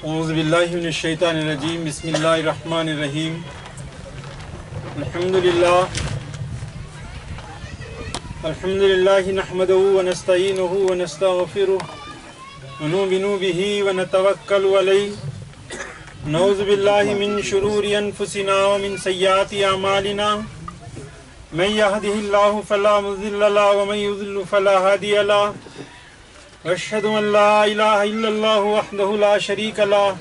أعوذ بالله من الشيطان الرجيم. بسم الله الرحمن الرحيم. الحمد لله. الحمد لله نحمده ونستعينه ونستغفره ونؤمن به ونتوكل عليه. نعوذ بالله من شرور أنفسنا ومن سيئات أعمالنا. من يهده الله فلا مضل له ومن يضل فلا هادي له. واشهد ان لا اله الا الله وحده لا شريك له،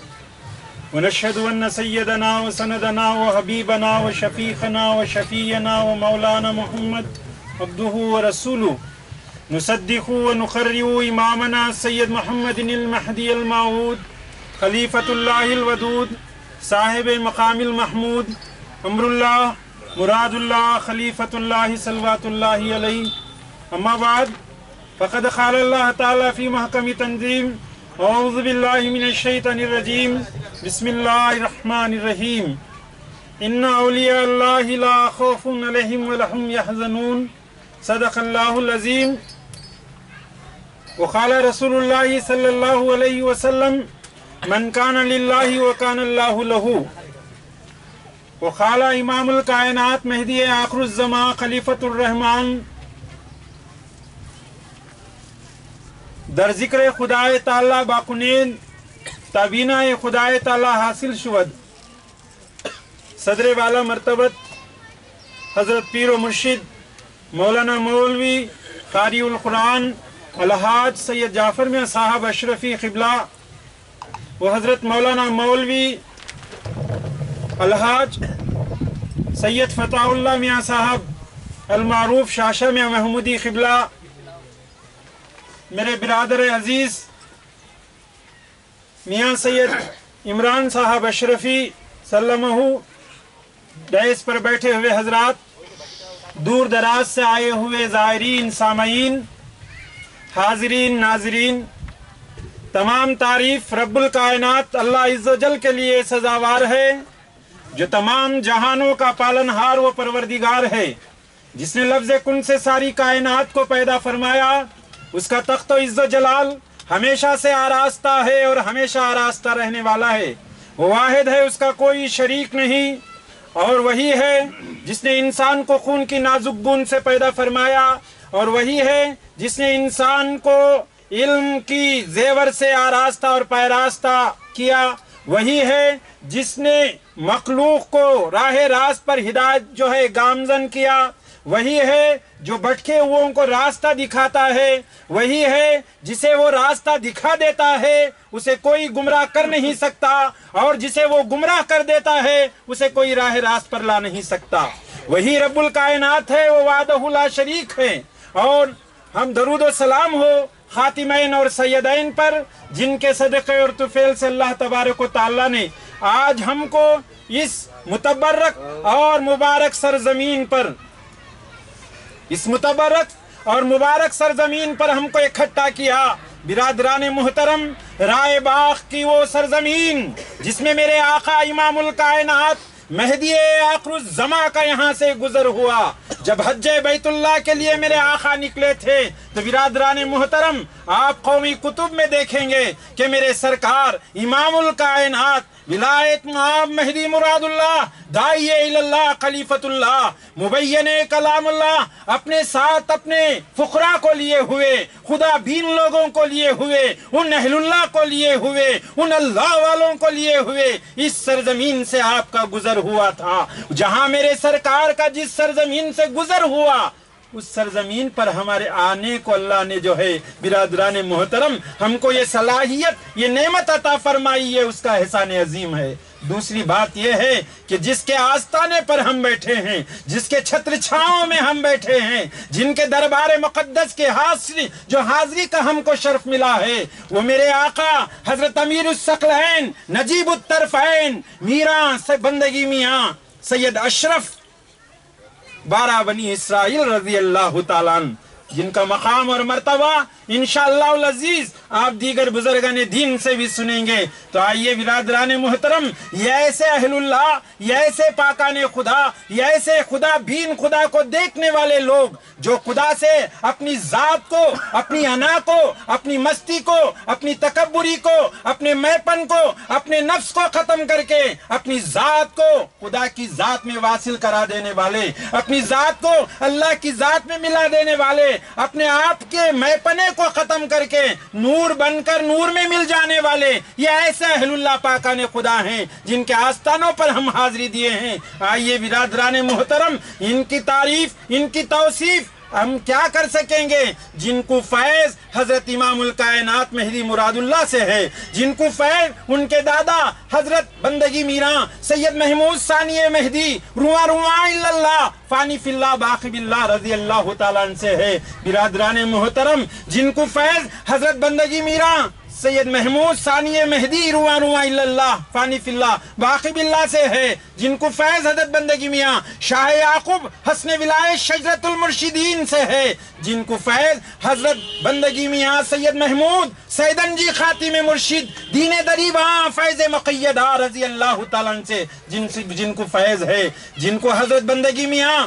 ونشهد ان سيدنا وسندنا وحبيبنا وشفيخنا وشفينا ومولانا محمد عبده ورسوله. نصدق ونقرر امامنا سيد محمد المهدي الموعود، خليفة الله الودود، صاحب مقام المحمود امر الله، مراد الله، خليفة الله، صلوات الله عليه. اما بعد فقد قال الله تعالى في محكم تنظيم أعوذ بالله من الشيطان الرجيم. بسم الله الرحمن الرحيم. إن أولياء الله لا خوف عليهم ولا هم يحزنون. صدق الله العظيم. وقال رسول الله صلى الله عليه وسلم من كان لله وكان الله له. وقال امام الكائنات مهدي آخر الزمان خليفة الرحمن در ذکر خدای تعالی باقنین تابینہ خدای تعالی حاصل شود. صدر والا مرتبت حضرت پیر و مرشد مولانا مولوی قاری القرآن الحاج سید جعفر میں صاحب اشرفی قبلہ و حضرت مولانا مولوی الحاج سید فتح اللہ میاں صاحب المعروف شاشہ میں محمودی قبلہ میرے برادر عزیز، میاں سید عمران صاحب اشرفی سلمہ ڈیس پر بیٹھے ہوئے حضرات، دور دراز سے آئے ہوئے زائرین، سامعین، حاضرین، ناظرین، تمام تعریف رب الکائنات اللہ عز و جل کے لیے سزاوار ہے، جو تمام جہانوں کا پالنہار و پروردگار ہے، جس نے لفظ کن سے ساری کائنات کو پیدا فرمایا اس کا تخت و عز و جلال ہمیشہ سے آراستہ ہے اور ہمیشہ آراستہ رہنے والا ہے۔ وہ واحد ہے، اس کا کوئی شریک نہیں۔ اور وہی ہے جس نے انسان کو خون کی نازک بون سے پیدا فرمایا۔ اور وہی ہے جس نے انسان کو علم کی زیور سے آراستہ اور پیراستہ کیا۔ وہی ہے جس نے مخلوق کو راہ راست پر ہدایت جو ہے گامزن کیا۔ وہی ہے جو بٹکے ہوئوں کو راستہ دکھاتا ہے، وہی ہے جسے وہ راستہ دکھا دیتا ہے، اسے کوئی گمراہ کر نہیں سکتا، اور جسے وہ گمراہ کر دیتا ہے، اسے کوئی راہ راست پر لا نہیں سکتا۔ وہی رب الکائنات ہے، وہ وعدہ لا شریک ہے۔ اور ہم درود و سلام ہو خاتمین اور سیدین پر، جن کے صدقے اور طفیل سے اللہ تبارک و تعالیٰ نے آج ہم کو اس متبرک اور مبارک سرزمین پر اس متبرک اور مبارک سرزمین پر ہم کو اکٹھا کیا، برادران محترم، رائے باغ کی وہ سرزمین، جس میں میرے آقا امام الکائنات مہدی آخر الزما کا یہاں سے گزر ہوا۔ جب حج بیت اللہ کے لیے میرے آقا نکلے تھے، تو برادران محترم، آپ قومی کتب میں دیکھیں گے کہ میرے سرکار امام الکائنات ولایت معاب مہدی مراد اللہ دائی اللہ خلیفت اللہ، مبین کلام اللہ، اپنے ساتھ اپنے فقرا کو لیے ہوئے، خدا بین لوگوں کو لیے ہوئے، ان اہل اللہ کو لیے ہوئے، ان اللہ والوں کو لیے ہوئے، اس سرزمین سے آپ کا گزر ہوا تھا۔ جہاں میرے سرکار کا جس سرزمین سے گزر ہوا اس سرزمین پر ہمارے آنے کو اللہ نے جو ہے برادران محترم، ہم کو یہ صلاحیت، یہ نعمت عطا فرمائی ہے اس کا احسان عظیم ہے۔ دوسری بات یہ ہے کہ جس کے آستانے پر ہم بیٹھے ہیں، جس کے چھتر چھاؤں میں ہم بیٹھے ہیں، جن کے دربار مقدس کے حاضری جو حاضری کا ہم کو شرف ملا ہے، وہ میرے آقا حضرت امیر السقلین نجیب الطرفین، میرا بندگی میاں، سید اشرف بارہ بنی اسرائیل رضی اللہ تعالیٰ جن کا مقام اور مرتبہ انشاءاللہ العزیز آپ دیگر بزرگان دین سے بھی سنیں گے۔ تو آئیے برادران محترم، یہ ایسے اہل اللہ، یہ ایسے پاکان خدا، یہ ایسے خدا بین خدا کو دیکھنے والے لوگ جو خدا سے اپنی ذات کو، اپنی انا کو، اپنی مستی کو، اپنی تکبری کو، اپنے میپن کو، اپنے نفس کو ختم کر کے اپنی ذات کو خدا کی ذات میں واصل کرا دینے والے، اپنی ذات کو اللہ کی ذات میں ملا دینے والے اپنے آپ کے میپنے کو ختم کر کے نور بن کر نور میں مل جانے والے یہ ایسے اہل اللہ پاکان خدا ہیں جن کے آستانوں پر ہم حاضری دیے ہیں۔ آئیے برادران محترم، ان کی تعریف، ان کی توصیف، ہم کیا کر سکیں گے؟ جن کو فیض حضرت امام الکائنات مہدی مراد اللہ سے ہے، جن کو فیض ان کے دادا حضرت زندگی میران سید محمود ثانی مہدی، رواں رواں اللہ، فانی فی اللہ، باقی باللہ رضی اللہ تعالیٰ سے ہے۔ برادران محترم، جن کو فیض، حضرت بندگی میران سید محمود ثانی مہدی رواں رواں اللہ فانی فی اللہ باقی باللہ سے ہے جن کو فیض حضرت بندگی میاں شاہ یعقوب حسن ولائے شجرت المرشدین سے ہے جن کو فیض حضرت بندگی میاں سید محمود سیدن جی خاتم مرشد دین دری فیض مقیدہ رضی اللہ تعالیٰ سے جن, سے جن کو فیض ہے جن کو حضرت بندگی میاں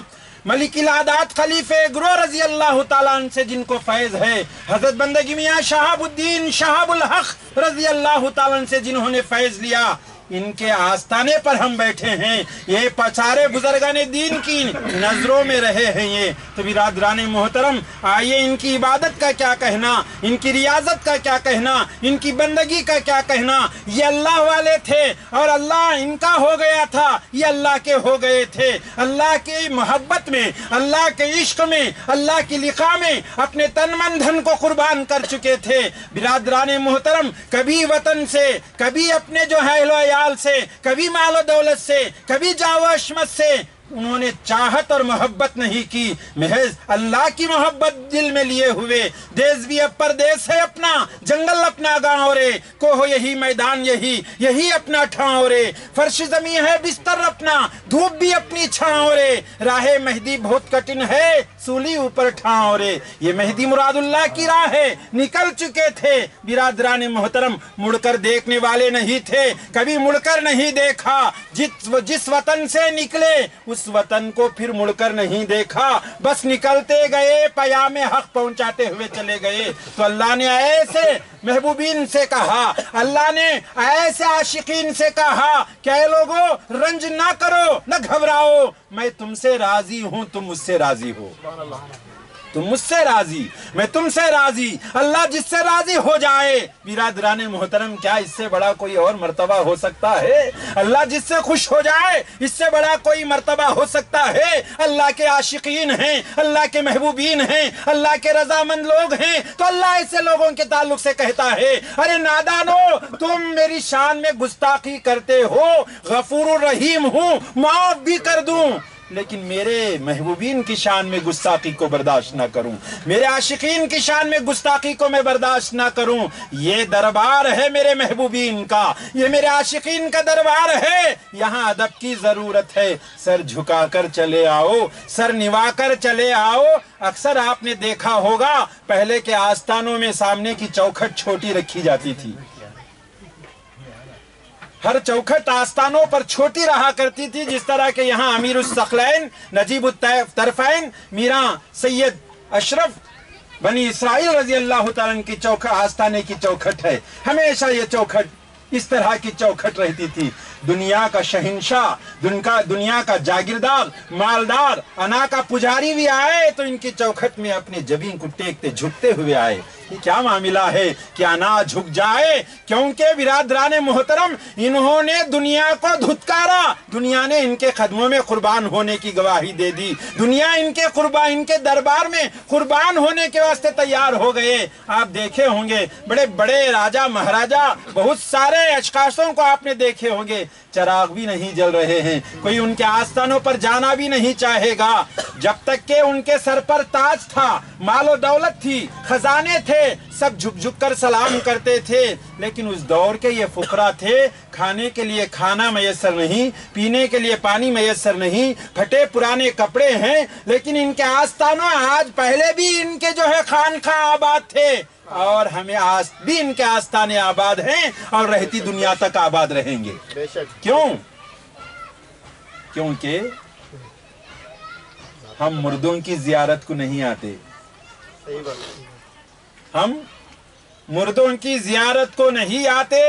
ملک العادات خلیف گرو رضی اللہ تعالیٰ عنہ سے جن کو فیض ہے، حضرت بندگی میاں شہاب الدین شہاب الحق رضی اللہ تعالیٰ عنہ سے جنہوں نے فیض لیا ان کے آستانے پر ہم بیٹھے ہیں۔ یہ پچارے بزرگان دین کی نظروں میں رہے ہیں یہ۔ تو برادران محترم، آئیے ان کی عبادت کا کیا کہنا، ان کی ریاضت کا کیا کہنا، ان کی بندگی کا کیا کہنا۔ یہ اللہ والے تھے اور اللہ ان کا ہو گیا تھا۔ یہ اللہ کے ہو گئے تھے۔ اللہ کی محبت میں، اللہ کے عشق میں، اللہ کی لکھا میں اپنے تن من دھن کو قربان کر چکے تھے۔ برادران محترم، کبھی وطن سے، کبھی اپنے جو ہے سے کبھی مال و دولت سے کبھی جاو اشمت سے۔ انہوں نے چاہت اور محبت نہیں کی۔ محض اللہ کی محبت دل میں لیے ہوئے۔ دیس بھی اب پردیس ہے اپنا، جنگل اپنا گاؤں رے کوہ یہی میدان، یہی یہی اپنا ٹھاؤں رے فرش زمین ہے بستر اپنا، دھوپ بھی اپنی چھاؤں رے راہ مہدی بہت کٹن ہے، سولی اوپر ٹھاؤں رے یہ مہدی مراد اللہ کی راہ ہے، نکل چکے تھے۔ برادران محترم، مڑ کر دیکھنے والے نہیں تھے۔ کبھی مڑ کر نہیں دیکھا۔ جس وطن سے نکلے، اس اس وطن کو پھر مڑ کر نہیں دیکھا۔ بس نکلتے گئے، پیام حق پہنچاتے ہوئے چلے گئے۔ تو اللہ نے ایسے محبوبین سے کہا، اللہ نے ایسے عاشقین سے کہا کہ اے لوگوں رنج نہ کرو، نہ گھبراؤ، میں تم سے راضی ہوں، تم مجھ سے راضی ہو۔ تم مجھ سے راضی، میں تم سے راضی، اللہ جس سے راضی ہو جائے۔ برادران محترم، کیا اس سے بڑا کوئی اور مرتبہ ہو سکتا ہے؟ اللہ جس سے خوش ہو جائے، اس سے بڑا کوئی مرتبہ ہو سکتا ہے؟ اللہ کے عاشقین ہیں، اللہ کے محبوبین ہیں، اللہ کے رضامند لوگ ہیں۔ تو اللہ ایسے لوگوں کے تعلق سے کہتا ہے، ارے نادانو، تم میری شان میں گستاخی کرتے ہو، غفور الرحیم ہوں، معاف بھی کر دوں۔ لیکن میرے محبوبین کی شان میں گستاخی کو برداشت نہ کروں۔ میرے عاشقین کی شان میں گستاخی کو میں برداشت نہ کروں۔ یہ دربار ہے میرے محبوبین کا۔ یہ میرے عاشقین کا دربار ہے۔ یہاں ادب کی ضرورت ہے۔ سر جھکا کر چلے آؤ۔ سر نوا کر چلے آؤ۔ اکثر آپ نے دیکھا ہوگا، پہلے کے آستانوں میں سامنے کی چوکھٹ چھوٹی رکھی جاتی تھی۔ ہر چوکھٹ آستانوں پر چھوٹی رہا کرتی تھی، جس طرح کہ یہاں امیر السقلین، نجیب الطرفین میران سید اشرف بنی اسرائیل رضی اللہ تعالیٰ کی چوکھٹ، آستانے کی چوکھٹ ہے۔ ہمیشہ یہ چوکھٹ اس طرح کی چوکھٹ رہتی تھی۔ دنیا کا شہنشاہ دنیا کا جاگیردار، مالدار، انا کا پجاری بھی آئے تو ان کی چوکھٹ میں اپنے جبین کو ٹیکتے، جھکتے ہوئے آئے۔ یہ کیا معاملہ ہے؟ کہ انا جھک جائے؟ کیونکہ برادران محترم، انہوں نے دنیا کو دھتکارا۔ دنیا نے ان کے قدموں میں قربان ہونے کی گواہی دے دی۔ دنیا ان کے قربان ان کے دربار میں قربان ہونے کے واسطے تیار ہو گئے۔ آپ دیکھے ہوں گے، بڑے بڑے راجہ مہاراجہ بہت سارے اشخاصوں کو آپ نے دیکھے ہوں گے۔ چراغ بھی نہیں جل رہے ہیں۔ کوئی ان کے آستانوں پر جانا بھی نہیں چاہے گا۔ جب تک کہ ان کے سر پر تاج تھا، مال و دولت تھی، خزانے تھے سب جھپ جھپ کر سلام کرتے تھے۔ لیکن اس دور کے یہ فقرا تھے کھانے کے لیے کھانا میسر نہیں پینے کے لیے پانی میسر نہیں پھٹے پرانے کپڑے ہیں لیکن ان کے آستانہ آج پہلے بھی ان کے جو ہے خان خان آباد تھے۔ اور ہمیں آج بھی ان کے آستانے آباد ہیں اور رہتی دنیا تک آباد رہیں گے۔ کیوں؟ کیونکہ ہم مردوں کی زیارت کو نہیں آتے۔ ہم مردوں کی زیارت کو نہیں آتے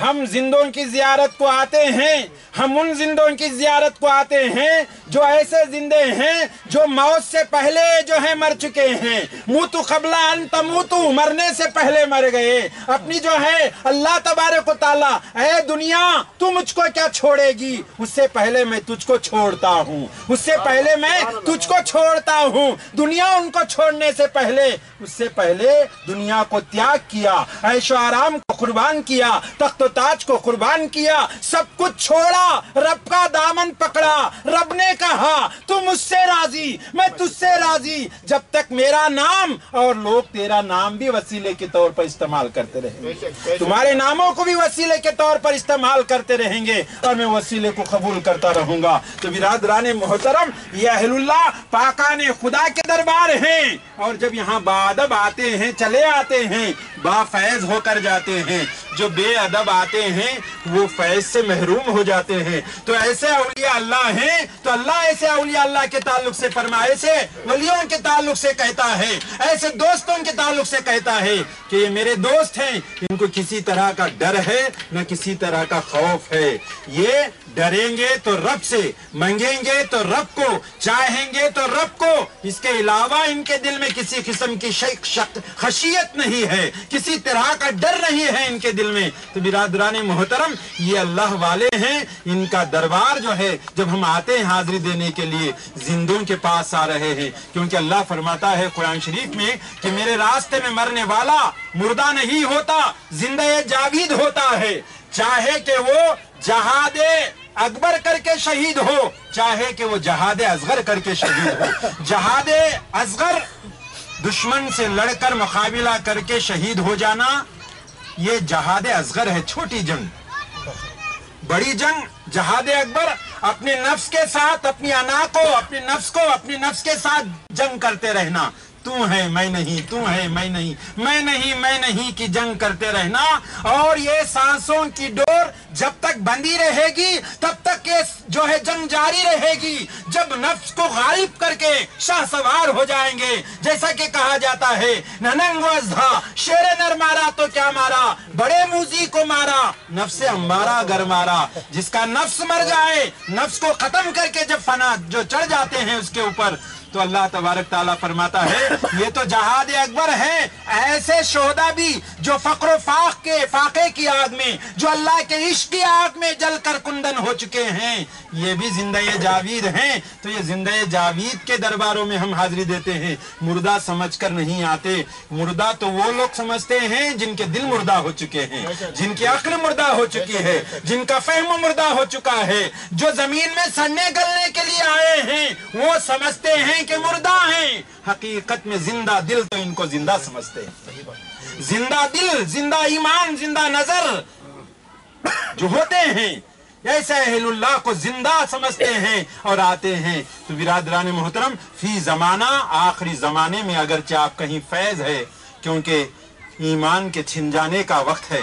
ہم زندوں کی زیارت کو آتے ہیں، ہم ان زندوں کی زیارت کو آتے ہیں جو ایسے زندے ہیں جو موت سے پہلے جو ہیں مر چکے ہیں۔ موتو قبلہ ان تموتو مرنے سے پہلے مر گئے۔ اپنی جو ہے اللہ تبارک و تعالی، اے دنیا، تو مجھ کو کیا چھوڑے گی؟ اس سے پہلے میں تجھ کو چھوڑتا ہوں۔ اس سے پہلے میں تجھ کو چھوڑتا ہوں۔ دنیا ان کو چھوڑنے سے پہلے، اس سے پہلے دنیا کو تیاگ کیا، عیش و آرام کو قربان کیا، تخت و تاج کو قربان کیا سب کچھ چھوڑا رب کا دامن پکڑا رب نے کہا تم اس سے راضی میں تجھ سے راضی۔ جب تک میرا نام اور لوگ تیرا نام بھی وسیلے کے طور پر استعمال کرتے رہیں گے۔ تمہارے ناموں کو بھی وسیلے کے طور پر استعمال کرتے رہیں گے اور میں وسیلے کو قبول کرتا رہوں گا۔ تو برادران محترم یہ اہل اللہ پاکان خدا کے دربار ہیں۔ اور جب یہاں بادب آتے ہیں چلے آتے ہیں با فیض ہو کر جاتے ہیں۔ جو بے ادب آتے ہیں، وہ فیض سے محروم ہو جاتے ہیں۔ تو ایسے اولیاء اللہ ہیں، تو اللہ ایسے اولیاء اللہ کے تعلق سے فرمائے سے، ولیوں کے تعلق سے کہتا ہے۔ ایسے دوستوں کے تعلق سے کہتا ہے کہ یہ میرے دوست ہیں، ان کو کسی طرح کا ڈر ہے، نہ کسی طرح کا خوف ہے۔ یہ ڈریں گے تو رب سے، منگیں گے تو رب کو، چاہیں گے تو رب کو۔ اس کے علاوہ ان کے دل میں کسی قسم کی شک شک، خشیت نہیں ہے۔ کسی طرح کا ڈر نہیں ہے ان کے دل میں۔ تو برادران محترم، یہ اللہ والے ہیں۔ ان کا دربار جو ہے، جب ہم آتے ہیں حاضری دینے کے لیے، زندوں کے پاس آ رہے ہیں۔ کیونکہ اللہ فرماتا ہے قرآن شریف میں کہ میرے راستے میں مرنے والا مردہ نہیں ہوتا، زندہ جاوید ہوتا ہے۔ چاہے کہ وہ جہاد اکبر کر کے شہید ہو، چاہے کہ وہ جہاد اصغر کر کے شہید ہو۔ جہاد اصغر دشمن سے لڑ کر مقابلہ کر کے شہید ہو جانا، یہ جہاد اصغر ہے، چھوٹی جنگ۔ بڑی جنگ، جہاد اکبر اپنے نفس کے ساتھ، اپنی انا کو اپنے نفس کو اپنے نفس کے ساتھ جنگ کرتے رہنا۔ تو ہے میں نہیں، تو ہے میں نہیں میں نہیں میں نہیں کی جنگ کرتے رہنا اور یہ سانسوں کی ڈور جب تک بندی رہے گی، تب تک یہ جو ہے جنگ جاری رہے گی۔ جب نفس کو غالب کر کے شاہ سوار ہو جائیں گے، جیسا کہ کہا جاتا ہے ننگوزھا شیر نر مارا تو کیا مارا؟ بڑے موزی کو مارا، نفس امارا گر مارا۔ جس کا نفس مر جائے، نفس کو ختم کر کے جب فنا جو چڑھ جاتے ہیں اس کے اوپر تو اللہ تبارک تعالیٰ فرماتا ہے، یہ تو جہاد اکبر ہیں ایسے شہدا بھی جو فقر و فاق کے، فاقے کی آگ میں، جو اللہ کے عشق کی آگ میں جل کر کندن ہو چکے ہیں یہ بھی زندہ جاوید ہیں۔ تو یہ زندہ جاوید کے درباروں میں ہم حاضری دیتے ہیں۔ مردہ سمجھ کر نہیں آتے۔ مردہ تو وہ لوگ سمجھتے ہیں جن کے دل مردہ ہو چکے ہیں۔ جن کی عقل مردہ ہو چکی ہے۔ جن کا فہم مردہ ہو چکا ہے۔ جو زمین میں سننے گلنے کے لیے آئے ہیں، وہ سمجھتے ہیں کہ مردہ ہیں۔ حقیقت میں زندہ دل تو ان کو زندہ سمجھتے ہیں۔ زندہ دل، زندہ ایمان، زندہ نظر جو ہوتے ہیں ایسے اہل اللہ کو زندہ سمجھتے ہیں اور آتے ہیں۔ تو برادران محترم، فی زمانہ، آخری زمانے میں اگرچہ آپ کہیں فیض ہے، کیونکہ ایمان کے چھن جانے کا وقت ہے۔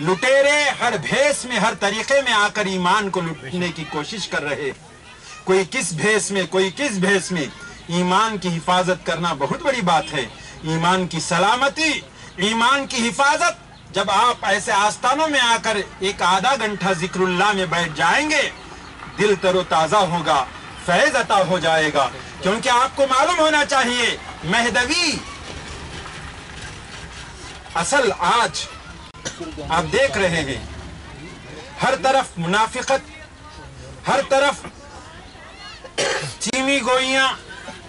لٹیرے ہر بھیس میں، ہر طریقے میں آ کر ایمان کو لٹنے کی کوشش کر رہے۔ کوئی کس بھیس میں، کوئی کس بھیس میں۔ ایمان کی حفاظت کرنا بہت بڑی بات ہے۔ ایمان کی سلامتی، ایمان کی حفاظت۔ جب آپ ایسے آستانوں میں آ کر ایک آدھا گھنٹہ ذکر اللہ میں بیٹھ جائیں گے، دل تر و تازہ ہوگا، فیض عطا ہو جائے گا۔ کیونکہ آپ کو معلوم ہونا چاہیے، مہدوی۔ اصل آج آپ دیکھ رہے ہیں۔ ہر طرف منافقت، ہر طرف چینی گوئیاں،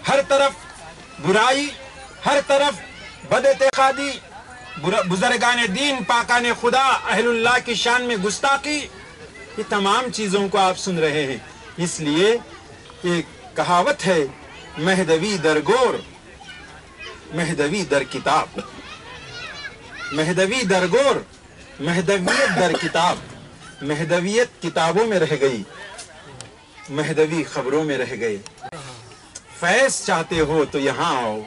ہر طرف برائی، ہر طرف بد اعتقادی۔ بزرگان دین، پاکان خدا، اہل اللہ کی شان میں گستاخی، یہ تمام چیزوں کو آپ سن رہے ہیں۔ اس لیے یہ کہاوت ہے، مہدوی در گور، مہدوی در کتاب۔ مہدوی در گور، مہدویت در کتاب۔ مہدویت کتابوں میں رہ گئی۔ مہدوی خبروں میں رہ گئے فیض چاہتے ہو تو یہاں آؤ۔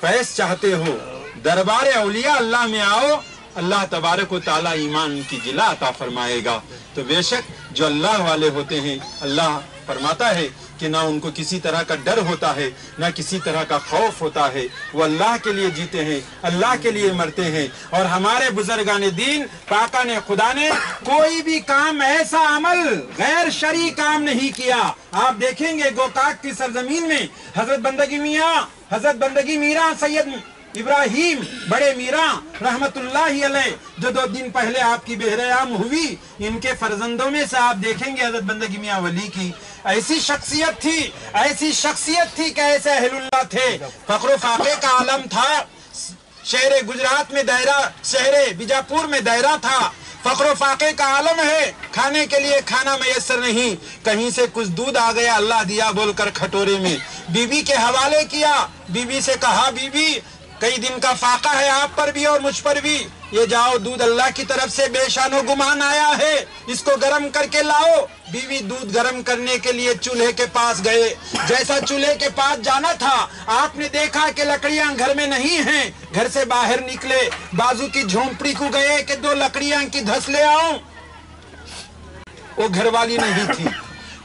فیض چاہتے ہو۔ دربار اولیاء اللہ میں آؤ، اللہ تبارک و تعالی ایمان کی جلا عطا فرمائے گا۔ تو بے شک جو اللہ والے ہوتے ہیں، اللہ فرماتا ہے کہ نہ ان کو کسی طرح کا ڈر ہوتا ہے، نہ کسی طرح کا خوف ہوتا ہے۔ وہ اللہ کے لیے جیتے ہیں، اللہ کے لیے مرتے ہیں۔ اور ہمارے بزرگان دین پاکا نے خدا نے کوئی بھی کام ایسا عمل غیر شرعی کام نہیں کیا۔ آپ دیکھیں گے گوکاک کی سرزمین میں، حضرت بندگی میاں، حضرت بندگی میرا، سید ابراہیم، بڑے میرا، رحمت اللہ علیہ، جو دو دن پہلے آپ کی بہریام ہوئی، ان کے فرزندوں میں سے آپ دیکھیں گے حضرت بندگی میاں ولی کی۔ ایسی شخصیت تھی، ایسی شخصیت تھی کہ ایسے اہل اللہ تھے۔ فقر و فاقے کا عالم تھا۔ شہر گجرات میں دائرہ، شہر بیجاپور میں دائرہ تھا۔ فقر و فاقے کا عالم ہے۔ کھانے کے لیے کھانا میسر نہیں۔ کہیں سے کچھ دودھ آ گیا، اللہ دیا بول کر کھٹورے میں۔ بی بی کے حوالے کیا بی بی سے کہا بی بی کئی دن کا فاقہ ہے آپ پر بھی اور مجھ پر بھی۔ یہ جاؤ، دودھ اللہ کی طرف سے بے شان و گمان آیا ہے۔ اس کو گرم کر کے لاؤ۔ بیوی دودھ گرم کرنے کے لیے چولہے کے پاس گئے۔ جیسا چولہے کے پاس جانا تھا، آپ نے دیکھا کہ لکڑیاں گھر میں نہیں ہیں۔ گھر سے باہر نکلے۔ بازو کی جھونپڑی کو گئے کہ دو لکڑیاں کی دھس لے آؤں۔ وہ گھر والی نہیں تھی۔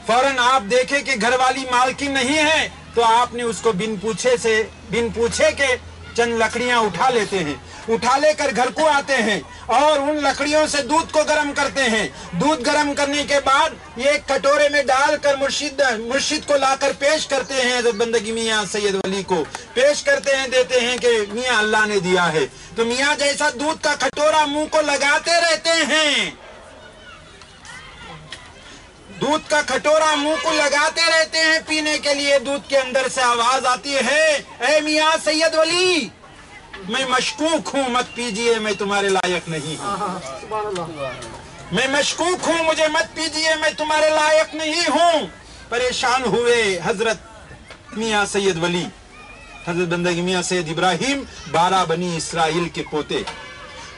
فوراً آپ دیکھے کہ گھر والی مالکی نہیں ہے۔ تو آپ نے اس کو بن پوچھے سے بن پوچھے کے چند لکڑیاں اٹھا لیتے ہیں۔ اٹھا لے کر گھر کو آتے ہیں اور ان لکڑیوں سے دودھ کو گرم کرتے ہیں۔ دودھ گرم کرنے کے بعد یہ ایک کٹورے میں ڈال کر مرشد مرشد کو لا کر پیش کرتے ہیں حضرت بندگی میاں سید ولی کو۔ پیش کرتے ہیں، دیتے ہیں کہ میاں اللہ نے دیا ہے۔ تو میاں جیسا دودھ کا کٹورا منہ کو لگاتے رہتے ہیں۔ دودھ کا کھٹورا منہ کو لگاتے رہتے پینے کے لیے دودھ کے اندر سے آواز آتی ہے۔ اے میاں سید ولی میں مشکوک ہوں مت پیجئے میں تمہارے لائق نہیں ہوں۔ میں مشکوک ہوں مجھے مت پیجئے میں تمہارے لائق نہیں ہوں۔ پریشان ہوئے حضرت میاں سید ولی۔ حضرت بندگی میاں سید ابراہیم بارہ بنی اسرائیل کے پوتے۔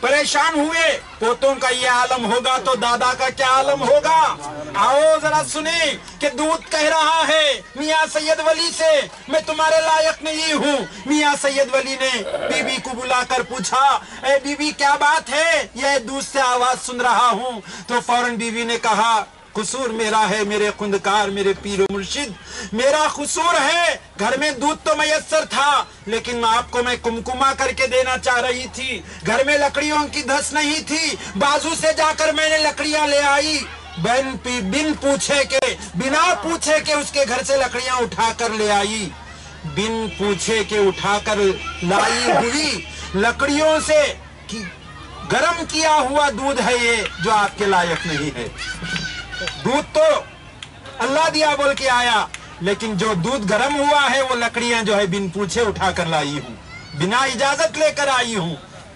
پریشان ہوئے، پوتوں کا یہ عالم ہوگا تو دادا کا کیا عالم ہوگا؟ آؤ ذرا سنیں کہ دودھ کہہ رہا ہے، میاں سید ولی سے۔ میں تمہارے لائق نہیں ہوں۔ میاں سید ولی نے بی بی کو بلا کر پوچھا، اے بی بی کیا بات ہے؟ یہ دودھ سے آواز سن رہا ہوں۔ تو فوراں بی بی نے کہا قصور میرا ہے، میرے خندکار میرے پیر و مرشد۔ میرا قصور ہے۔ گھر میں دودھ تو میسر تھا، لیکن آپ کو میں کمکما کر کے دینا چاہ رہی تھی۔ گھر میں لکڑیوں کی دھس نہیں تھی۔ بازو سے جا کر میں نے لکڑیاں لے آئی۔ بن پی بن پوچھے کے بنا پوچھے کے اس کے گھر سے لکڑیاں اٹھا کر لے آئی۔ بن پوچھے کے اٹھا کر لائی ہوئی۔ لکڑیوں سے گرم کیا ہوا دودھ ہے یہ جو آپ کے لائق نہیں ہے۔ دودھ تو اللہ دیا بول کے آیا، لیکن جو دودھ گرم ہوا ہے، وہ لکڑیاں جو ہے بن پوچھے اٹھا کر لائی ہوں، بنا اجازت لے کر آئی ہوں۔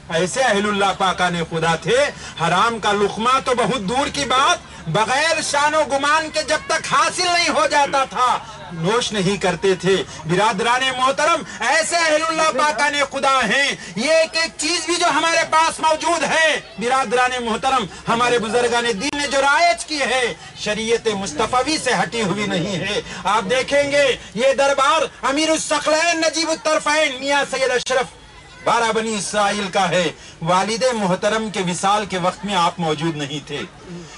ایسے اہل اللہ پاکا نے خدا تھے، حرام کا لقمہ تو بہت دور کی بات بغیر شان و گمان کے جب تک حاصل نہیں ہو جاتا تھا، نوش نہیں کرتے تھے۔ برادران محترم، ایسے اہل اللہ پاکا نے خدا ہیں۔ یہ ایک ایک چیز بھی جو ہمارے پاس موجود ہے۔ برادران محترم، ہمارے بزرگان دین نے جو رائج کی ہے، شریعت مصطفی سے ہٹی ہوئی نہیں ہے۔ آپ دیکھیں گے، یہ دربار امیر السقلین نجیب الطرفین، میاں سید اشرف بارہ بنی اسرائیل کا ہے۔ والد محترم کے وصال کے وقت میں آپ موجود نہیں تھے۔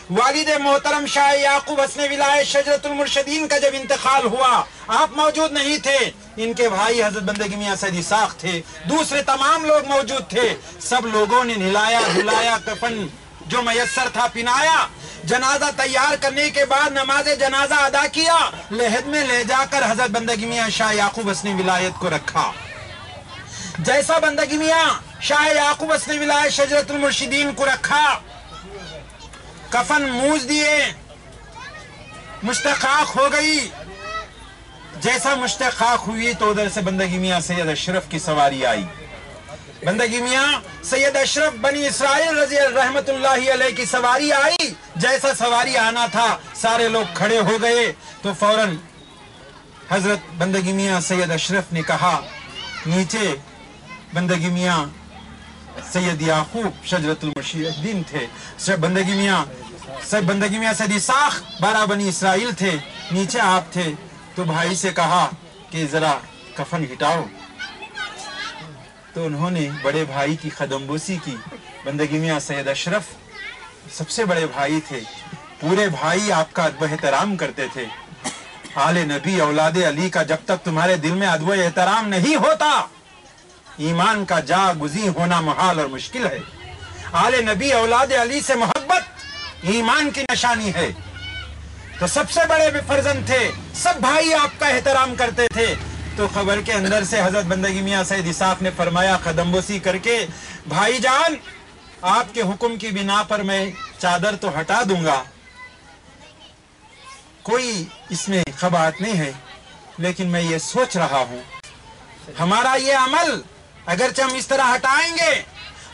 والد محترم شاہ یعقوب حسن ولایت شجرت المرشدین کا جب انتقال ہوا، آپ موجود نہیں تھے۔ ان کے بھائی حضرت بندگی میاں سید اساق تھے۔ دوسرے تمام لوگ موجود تھے۔ سب لوگوں نے نلایا، دھلایا، کفن جو میسر تھا پنایا۔ جنازہ تیار کرنے کے بعد نماز جنازہ ادا کیا۔ لہد میں لے جا کر حضرت بندگی میاں شاہ یعقوب حسن ولایت کو رکھا۔ جیسا بندگی میاں، شاہ یعقوب حسن ولایت شجرت المرشدین کو رکھا، کفن موز دیے، مشتقاق ہو گئی۔ جیسا مشتقاق ہوئی تو ادھر سے بندگی میاں سید اشرف کی سواری آئی۔ بندگی میاں، سید اشرف بنی اسرائیل رضی رحمت اللہ علیہ کی سواری آئی۔ جیسا سواری آنا تھا، سارے لوگ کھڑے ہو گئے۔ تو فوراً حضرت بندگی میاں سید اشرف نے کہا، نیچے بندگی میاں سید یعقوب شجرت المشیدین تھے۔ بندگی میاں سید بندگی میاں سید ساخ بارہ بنی اسرائیل تھے۔ نیچے آپ تھے۔ تو بھائی سے کہا کہ ذرا کفن ہٹاؤ۔ تو انہوں نے بڑے بھائی کی خدم بوسی کی۔ بندگی میاں سید اشرف سب سے بڑے بھائی تھے۔ پورے بھائی آپ کا ادب احترام کرتے تھے۔ آل نبی اولاد علی کا جب تک تمہارے دل میں ادب احترام نہیں ہوتا ایمان کا جا گزی ہونا محال اور مشکل ہے۔ آل نبی اولاد علی سے محبت ایمان کی نشانی ہے۔ تو سب سے بڑے فرزند تھے، سب بھائی آپ کا احترام کرتے تھے۔ تو خبر کے اندر سے حضرت بندگی میاں سید اساف نے فرمایا خدم بوسی کر کے، بھائی جان، آپ کے حکم کی بنا پر میں چادر تو ہٹا دوں گا۔ کوئی اس میں خبات نہیں ہے، لیکن میں یہ سوچ رہا ہوں۔ ہمارا یہ عمل اگرچہ ہم اس طرح ہٹائیں گے،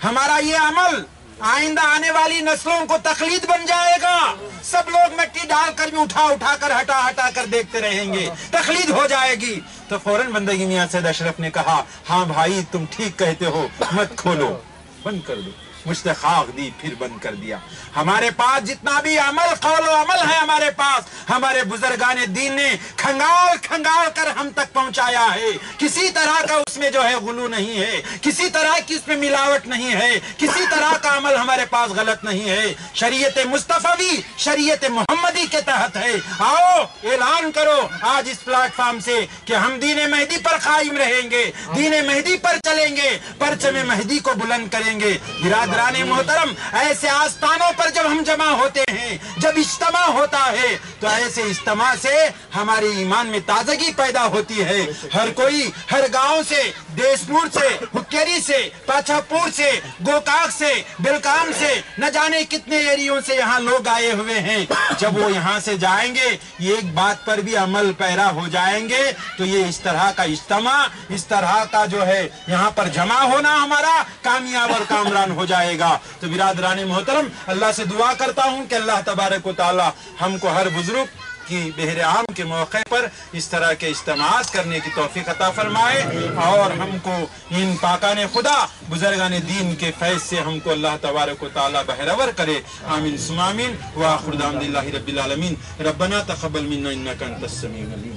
ہمارا یہ عمل آئندہ آنے والی نسلوں کو تقلید بن جائے گا۔ سب لوگ مٹی ڈال کر بھی اٹھا اٹھا کر ہٹا ہٹا کر دیکھتے رہیں گے۔ تقلید ہو جائے گی۔ تو فوراً بندگی میاں سید اشرف نے کہا ہاں بھائی، تم ٹھیک کہتے ہو، مت کھولو، بند کر دو۔ مشتقاق دی پھر بند کر دیا۔ ہمارے پاس جتنا بھی عمل، قول و عمل ہے ہمارے پاس۔ ہمارے بزرگان دین نے کھنگال کھنگال کر ہم تک پہنچایا ہے۔ کسی طرح کا اس میں جو ہے غلو نہیں ہے۔ کسی طرح کی اس میں ملاوٹ نہیں ہے۔ کسی طرح کا عمل ہمارے پاس غلط نہیں ہے۔ شریعت مصطفی، شریعت محمدی کے تحت ہے۔ آؤ، اعلان کرو آج اس پلیٹ فارم سے کہ ہم دین مہدی پر قائم رہیں گے۔ دین مہدی پر چلیں گے۔ پرچم مہدی کو بلند کریں گے۔ برادر حضران محترم، ایسے آستانوں پر جب ہم جمع ہوتے ہیں، جب اجتماع ہوتا ہے، تو ایسے اجتماع سے ہمارے ایمان میں تازگی پیدا ہوتی ہے۔ ہر کوئی، ہر گاؤں سے دیشپور سے، حکیری سے پاچھاپور سے، گوکاک سے، بلکام سے، نہ جانے کتنے ایریوں سے یہاں لوگ آئے ہوئے ہیں۔ جب وہ یہاں سے جائیں گے یہ ایک بات پر بھی عمل پیرا ہو جائیں گے، تو یہ اس طرح کا اجتماع، اس طرح کا جو ہے، یہاں پر جمع ہونا ہمارا کامیاب اور کامران ہو جائے آئے گا۔ تو برادران محترم، اللہ سے دعا کرتا ہوں کہ اللہ تبارک و تعالی ہم کو ہر بزرگ کی بحر عام کے موقع پر اس طرح کے اجتماعات کرنے کی توفیق عطا فرمائے اور ہم کو ان پاکان خدا، بزرگان دین کے فیض سے ہم کو اللہ تبارک و تعالی بہرور کرے۔ آمین سمامین واخر دامد اللہ رب العالمین۔ ربنا تقبل منا انکا انت السمیم العليم